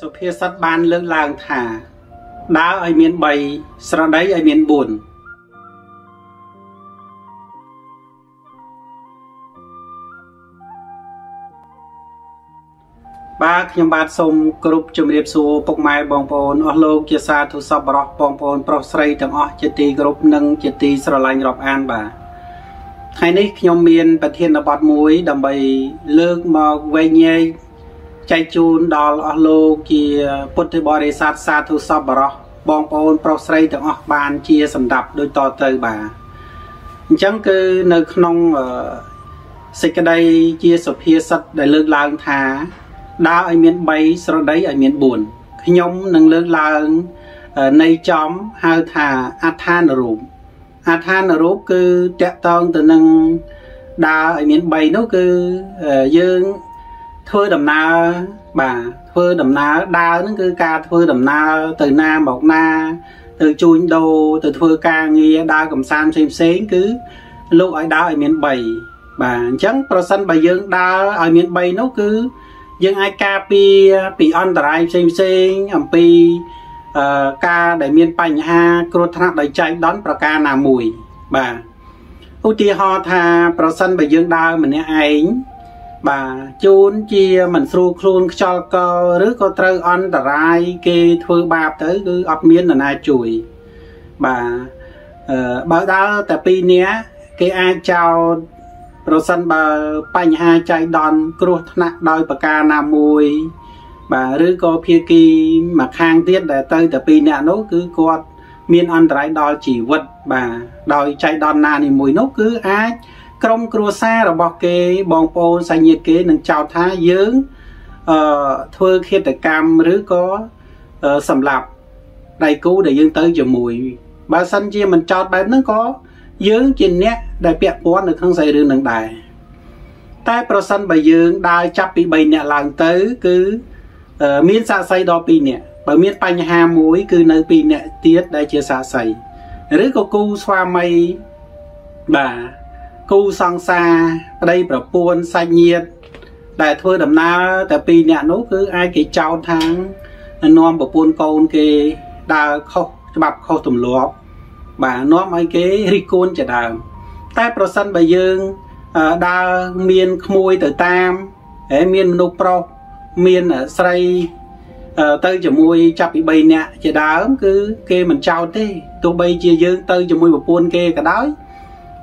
សុភាសិតបានលើកឡើងថាដើរឲ្យមាន3ស្រដីឲ្យមាន4បាទខ្ញុំបាទសូមគោរពជំរាបសួរពុកម៉ែបងប្អូនអស់លោកជាសាធុសពបរោះបងប្អូន ប្រុសស្រីទាំងអស់ជាទីគោរពនិងជាទីស្រឡាញ់រាប់អានបាទថ្ងៃនេះខ្ញុំមាន ប្រធានបទមួយ ដើម្បីលើកមកវែងញែក ចែកជូនដល់អស់លោកជាពុទ្ធបរិស័ទសាធុសពបរោះបងប្អូនប្រុសស្រីទាំងអស់បានជាសម្ដាប់ដូចតទៅបាទអញ្ចឹងគឺនៅក្នុងសេចក្តីជាសុភាសិតដែលលើកឡើងថាដើរឲ្យមាន3ស្រដីឲ្យមាន4ខ្ញុំនឹងលើកឡើងនៃចំហៅថាអដ្ឋានរូបអដ្ឋានរូបគឺតកតងទៅនឹងដើរឲ្យមាន3នោះគឺយើង ធ្វើដំណើរបាទធ្វើដំណើរដើរហ្នឹងគឺការធ្វើដំណើរទៅណាមកណា ទៅជួញដូរទៅធ្វើការងារដើរកំសាន្តផ្សេងផ្សេងគឺលោកឲ្យដើរឲ្យមាន3បាទអញ្ចឹងប្រសិនបើយើងដើរឲ្យមាន3នោះគឺយើងអាចការពារពីអន្តរាយផ្សេងផ្សេងអំពីអឺការដែលមានបញ្ហាគ្រោះថ្នាក់ដោយចែកដន់ប្រការណាមួយបាទឧទាហរណ៍ថាប្រសិនបើយើងដើរម្នាក់ឯង បាទជូនជាមិនស្រួលខ្លួនខ្យល់កឬក៏ត្រូវអន្តរាយគេធ្វើបាបទៅគឺអត់មាននរណាជួយបាទអឺបើដើរតែពីរនាក់គេអាចចោទប្រសិនបើបញ្ហាចៃដន្យគ្រោះថ្នាក់ដោយប្រការណាមួយបាទឬក៏ភាគីមួយខាងទៀតដែលទៅតែពីរនាក់នោះគឺគាត់មានអន្តរាយដល់ជីវិតបាទដោយចៃដន្យណានីមួយនោះគឺអាច ក្រុមគ្រួសាររបស់គេបងប្អូនសាច់ញាតិគេនឹងចោទថាយើងអឺធ្វើឃាតកម្មឬក៏សម្លាប់ដៃគូដែលយើងទៅជាមួយបើសិនជាមិនចោទបែបហ្នឹងក៏យើងជាអ្នកដែលពាក់ព័ន្ធនៅក្នុងសាយរឿងនឹងដែរតែប្រសិនបើយើងដើរចាប់ពី3អ្នកឡើងទៅ គឺមានសាក្សីដល់2អ្នកបើមានបញ្ហាមួយគឺនៅ2អ្នកទៀតដែលជាសាក្សីឬក៏គូស្វាមីបាទ គូសង្សារប្តីប្រពន្ធសាច់ញាតិដែលធ្វើដំណើរតែពីរអ្នកនោះគឺអាចគេចោទថានាំប្រពន្ធកូនគេដើរខុសច្បាប់ខុសទម្លាប់បាទនាំឲ្យគេរិះគន់ជាដើមតែប្រសិនបើយើងដើរមានក្មួយទៅតាមហើយមានមនុស្សប្រុសមានស្រីទៅជាមួយចាប់ពី3នាក់ជាដើមគឺគេមិនចោទទេទោះបីជាយើងទៅជាមួយប្រពន្ធគេក៏ដោយ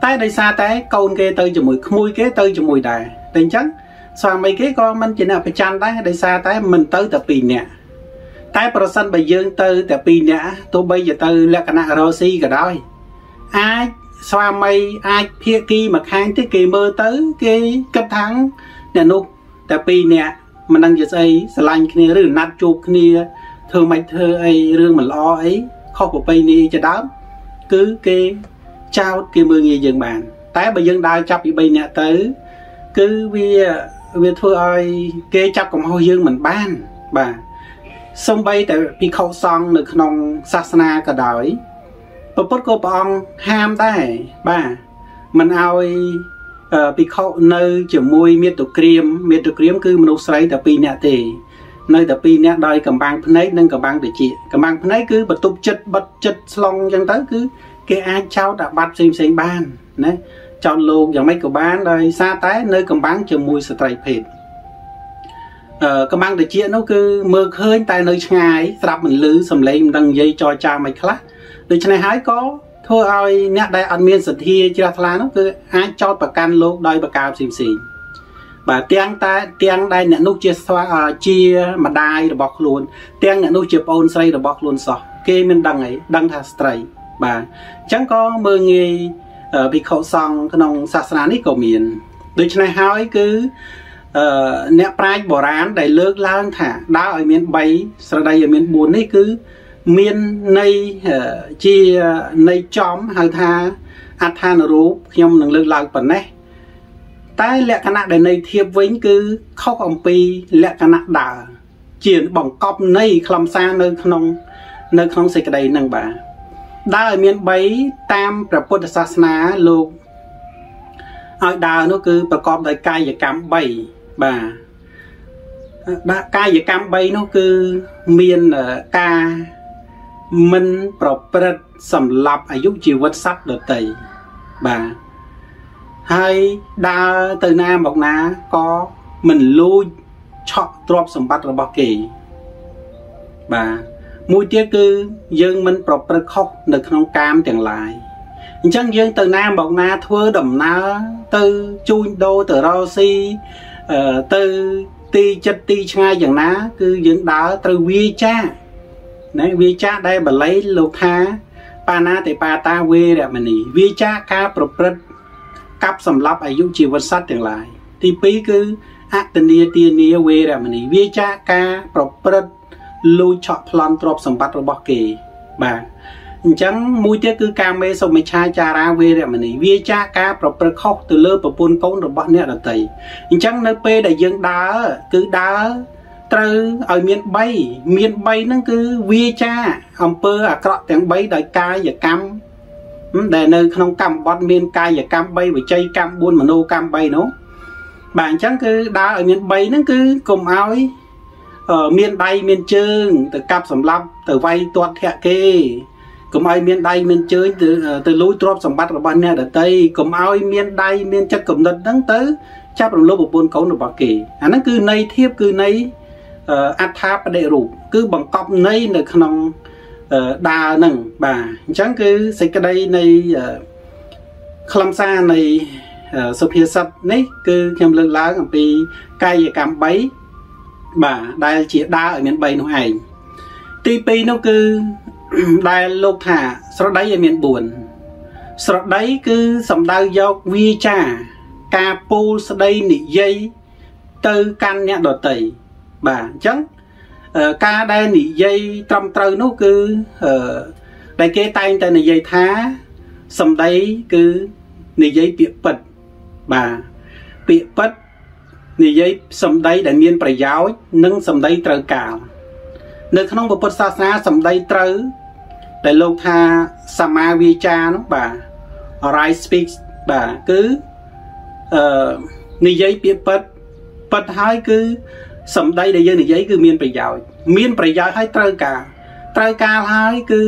តែដោយសារតែកូនគេទៅជាមួយក្មួយគេទៅជាមួយដែរតែអញ្ចឹងស្វាមីគេក៏មិនជាអ្នកប្រច័នដែរដោយសារតែមិនទៅតែ2នាក់តែប្រសិនបើយើងទៅតែ2នាក់ទោះបីជាទៅលក្ខណៈរ៉ូស៊ីក៏ដោយអាចស្វាមីអាចភាគីមួយខាងទៀតគេមើលទៅគេគិតថាអ្នកនោះតែ2នាក់មិនដឹងជាស្អីស្រឡាញ់គ្នាឬណាត់ជួបគ្នាធ្វើមិនធ្វើអីរឿងមិនល្អអីខុសប្រពៃណីជាដើមគឺគេ ចោតគេមើលងាយយើងបាន តែបើយើងដើរចាប់ពី3នាក់ទៅ គឺវាវាធ្វើឲ្យគេចាប់កំហុសយើងមិនបានបាទសំបីតែពិខុសង្ឃនៅក្នុងសាសនាក៏ដោយព្រះពុទ្ធក៏ព្រះអង្គហាមដែរបាទមិនឲ្យពិខុនៅជាមួយមាតុក្រៀមមាតុក្រៀមគឺមនុស្សស្រីតែ2នាក់ទេនៅតែ2នាក់ដោយកំបាំងភ្នែកនិងកំបាំងតិចកំបាំងភ្នែកគឺបន្ទប់ចិត្តបិទចិត្តស្លងអញ្ចឹងទៅគឺ គេអាចចោទអាបត្តិផ្សេងផ្សេងបានណាចោទលោកយ៉ាងម៉េចក៏បានដោយសារតែនៅកំបាំងជាមួយស្ត្រីភេទអឺកំបាំងតិចនោះគឺមើលឃើញតែនៅឆ្ងាយស្រាប់មិនលឺសំឡេងមិនដឹងនិយាយចរចាមិនខ្លះដូច្នេះហើយក៏ធ្វើឲ្យអ្នកដែលអត់មានសទ្ធាជ្រះថ្លានោះគឺអាចចោទប្រកាន់លោកដោយប្រការផ្សេងផ្សេងបាទទាំងតែទាំងដែលអ្នកនោះជាស្វាជាម្ដាយរបស់ខ្លួនទាំងអ្នកនោះជាប្អូនស្រីរបស់ខ្លួនសោះគេមិនដឹងអីដឹងថាស្ត្រី បាទអញ្ចឹងក៏មើលងាយភិក្ខុសង្ឃក្នុងសាសនានេះក៏មានដូច្នេះហើយគឺអឺអ្នកប្រាជ្ញបុរាណដែលលើកឡើងថាដើរឲ្យមាន3ស្រដីឲ្យមាន4នេះគឺមានន័យជាន័យចំហៅថាអដ្ឋានរូបខ្ញុំនឹងលើកឡើងប៉ុណ្ណេះតែលក្ខណៈដែលន័យធៀបវិញគឺខុសអំពីលក្ខណៈដើរជាបង្កប់ន័យខ្លឹមសារនៅក្នុងនៅក្នុងសេចក្តីនឹងបាទ ដើរឲ្យមាន3តាមព្រះពុទ្ធសាសនាលោកឲ្យដើរនោះគឺប្រកបដោយកាយកម្ម3បាទដាក់កាយកម្ម3នោះគឺមានការមិនប្រព្រឹត្តសម្លាប់អាយុជីវិតសត្វដតីបាទហើយដើរទៅណាមកណាក៏មិនលួចឆក់ទ្រព្យសម្បត្តិរបស់គេបាទ មួយទៀតគឺយើងមិនប្រព្រឹត្តខុសនៅក្នុងកាមទាំងឡាយអញ្ចឹងយើងទៅណាមកណាធ្វើដំណើរទៅជួញដូរទៅរកស៊ីទៅទីចិត្តទីឆ្ងាយយ៉ាងណា គឺយើងដើរត្រូវវាចាណាវាចាដែលបល័យលោកថា បាណាតិបាតាវេរមណីវាចាការប្រព្រឹត្តកាប់សម្លាប់អាយុជីវិតសត្វទាំងឡាយទី2គឺអតនីទានាវេរមណីវាចាការប្រព្រឹត្ត លួចឆក់ប្លន់ទ្រព្យសម្បត្តិរបស់គេ បាទអញ្ចឹងមួយទៀតគឺការមេសុមិឆាចារាវេរមណីវាចាការប្រព្រឹត្តខុសទៅលើប្រពន្ធកូនរបស់អ្នកដតីអញ្ចឹងនៅពេលដែលយើងដើរគឺដើរត្រូវឲ្យមាន3មាន3ហ្នឹងគឺវាចាអំពើអាក្រក់ទាំង3ដោយកាយកម្មដែលនៅក្នុងកម្មបត្តិមានកាយកម្ម3វិច័យកម្ម4មនោកម្ម3នោះបាទអញ្ចឹងគឺដើរឲ្យមាន3ហ្នឹងគឺកុំឲ្យ មានដៃមានជើង ទៅកាប់សម្លាប់ទៅវាយទាត់ធាក់គេកុំឲ្យមានដៃមានជើងទៅទៅលួចទ្រព្យសម្បត្តិរបស់អ្នកដតីកុំឲ្យមានដៃមានចិត្តគំនិតហ្នឹងទៅ ចាប់រំលោភប្រពន្ធកូនរបស់គេអាហ្នឹងគឺន័យធៀបគឺន័យអត្ថាបដិរូបគឺបង្កប់ន័យនៅក្នុងដាវហ្នឹងបាទអញ្ចឹងគឺសេចក្តីនៃខ្លឹមសារនៃសុភាសិតនេះ គឺខ្ញុំលើកឡើងអំពីកាយកម្ម3 បាទដែលជាដាវឲ្យមាន3នោះឯងទី2នោះគឺដែលលោកថាស្រដីឲ្យមាន4ស្រដីគឺសំដៅយកវាចា ការពូលស្ដីនិយាយទៅកាន់អ្នកដតីបាទអញ្ចឹងការដែលនិយាយត្រឹមត្រូវនោះគឺដែលគេតែងតែនិយាយថាសម្ដីគឺនិយាយពាក្យពិតបាទពាក្យពិត និយាយសម្ដីដែលមានប្រយោជន៍និងសម្ដីត្រូវកាលនៅក្នុងពុទ្ធសាសនាសម្ដីត្រូវដែលលោកថាសមាវាចានោះបាទ right speak បាទគឺអឺនិយាយពាក្យពិតពិតហើយគឺសម្ដីដែលយើងនិយាយគឺមានប្រយោជន៍មានប្រយោជន៍ហើយត្រូវការ ត្រូវការហើយគឺ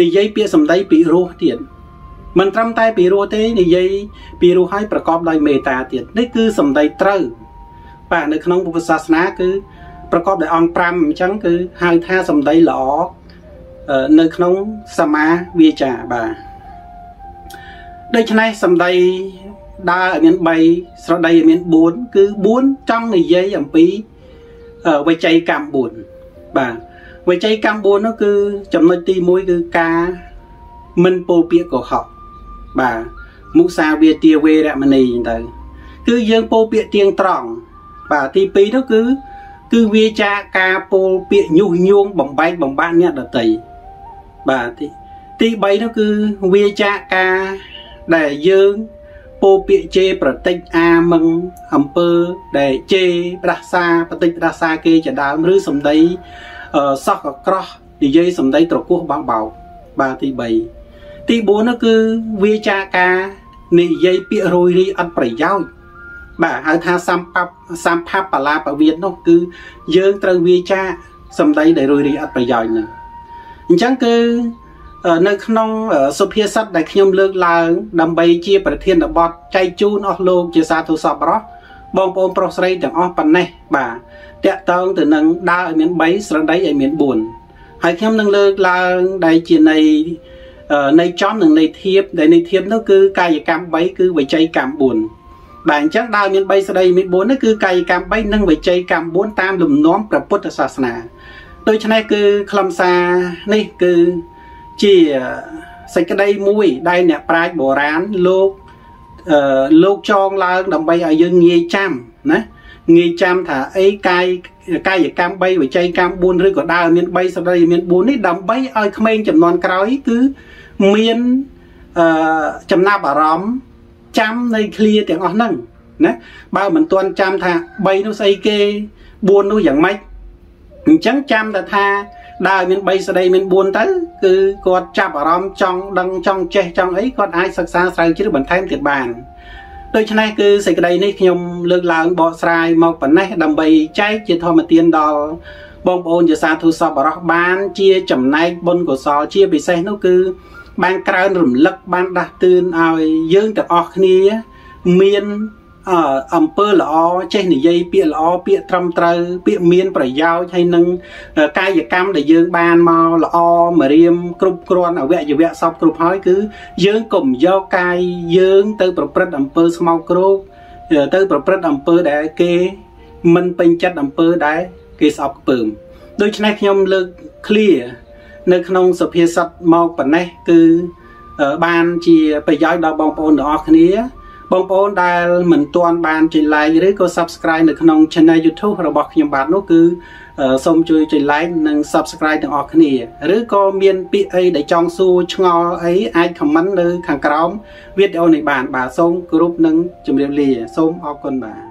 និយាយពាក្យសម្ដីពីរោះទៀតមិនត្រឹមតែពីរោះទេនិយាយពីរោះហើយប្រកបដោយមេត្តាទៀតនេះគឺសម្ដីត្រូវ បាទនៅក្នុងពុទ្ធសាសនាគឺប្រកបដោយអង្គ5អញ្ចឹងគឺហៅថាសម្ដីល្អនៅក្នុងសមាវាចាបាទដូច្នេះសម្ដីដើរឲ្យមាន3ស្រដីឲ្យមាន4គឺ4ចង់និយាយអំពីវិច័យកម្ម4បាទវិច័យកម្ម4នោះគឺចំណុចទី1គឺការមិនពោលពាក្យកុហកបាទមុសាវាទាវេរមណីទៅ គឺយើងពោលពាក្យទៀងត្រង់ បាទទី2នោះគឺគឺវាចាការពោលពាក្យញុះញង់បំបែកបំបាក់អ្នកដតីបាទទីទី3នោះគឺវាចាការដែលយើងពោពាក្យជេរប្រតិចអាមឹងអំពើដែលជេរប្រះសាប្រតិចប្រះសាគេជាដើមឬសម្ដីសោះកក្រោះនិយាយសម្ដីត្រគោះបោកបោកបាទទី3ទី4នោះគឺវាចាការនិយាយពាក្យរយរីអត់ប្រយោជន៍ បាទហៅថាសម្បសម្ផបលាបវិទ្យនោះគឺយើងត្រូវវាចាសម្ដីដែលរយរីអត់ប្រយោជន៍ហ្នឹងអញ្ចឹងគឺនៅក្នុងសុភាសិតដែលខ្ញុំលើកឡើង ដើម្បីជា ប្រធានបទចែកជូនអស់លោកជាសាធុសពរោះបងប្អូនប្រុសស្រីទាំងអស់ប៉ុណ្ណេះបាទតាក់តងទៅនឹងដើរឲ្យមាន3ស្រដីឲ្យមាន4ហើយខ្ញុំនឹងលើកឡើងដែលជានៃនៃចំនិងនៃធៀបដែលនៃធៀបនោះគឺកាយកម្ម3គឺវិច័យកម្ម4 បាទអញ្ចឹងដើរមាន3ស្ដីមាន4នេះគឺកាយកម្ម3និងវិច័យកម្ម4តាមលំនាំព្រះពុទ្ធសាសនាដូច្នេះគឺខ្លឹមសារនេះគឺជាសេចក្តីមួយដែលអ្នកប្រាជ្ញបុរាណលោកអឺលោកចងឡើងដើម្បីឲ្យយើងងាយចាំណាងាយចាំថាអីកាយកាយកម្ម3វិច័យកម្ម4ឬក៏ដើរមាន3សរីមាន4នេះដើម្បីឲ្យក្មេងចំនួនក្រោយគឺមានអឺចំណាប់អារម្មណ៍ ចាំនៅឃ្លាទាំងអស់ហ្នឹងណាបើមិនទាន់ចាំថា3នោះស្អីគេ4នោះយ៉ាងម៉េចអញ្ចឹងចាំតែថាដើរមាន3ស្ដីមាន4ទៅគឺគាត់ចាប់អារម្មណ៍ចង់ដឹងចង់ចេះចង់អីគាត់អាចសិក្សាស្រាវជ្រាវបន្ថែមទៀតបានដូច្នេះគឺសេចក្តីនេះខ្ញុំលើកឡើងបកស្រាយមកប៉ុណ្ណេះដើម្បីចែកជាធម្មទានដល់បងប្អូនជាសាធុសពបរោះបានជាចំណែកបុណ្យកុសលជាពិសេសនោះគឺ បានក្រើនរំលឹកបានដាស់តឿនឲ្យយើងទាំងអស់គ្នា មានអំពើល្អចេះនិយាយពាក្យល្អពាក្យត្រឹមត្រូវពាក្យមានប្រយោជន៍ហើយនឹងកាយកម្មដែលយើងបានមកល្អមរៀមគ្រប់គ្រាន់អវយវៈសពគ្រប់ហើយគឺ យើងកុំយកកាយយើងទៅប្រព្រឹត្តអំពើស្មោកគ្រោកទៅប្រព្រឹត្តអំពើដែលគេមិនពេញចិត្តអំពើដែលគេស្អប់ខ្ពើមដូច្នេះខ្ញុំលើក clear នៅក្នុងសភាសិទ្ធមកប៉ុណ្ណេះគឺបានជាប្រយោជន៍ដល់បងប្អូនទាំងអស់គ្នា បងប្អូនដែលមិនទាន់បានចុច like ឬក៏ subscribe នៅក្នុង channel YouTube របស់ខ្ញុំបាទនោះគឺសូមជួយចុច like និង subscribe ទាំងអស់គ្នាឬក៏មានពាក្យអីដែលចង់សួរឆ្ងល់អីអាច comment នៅខាងក្រោមវីដេអូនេះបានបាទសូមគោរពនិងជម្រាបលាសូមអរគុណបាទ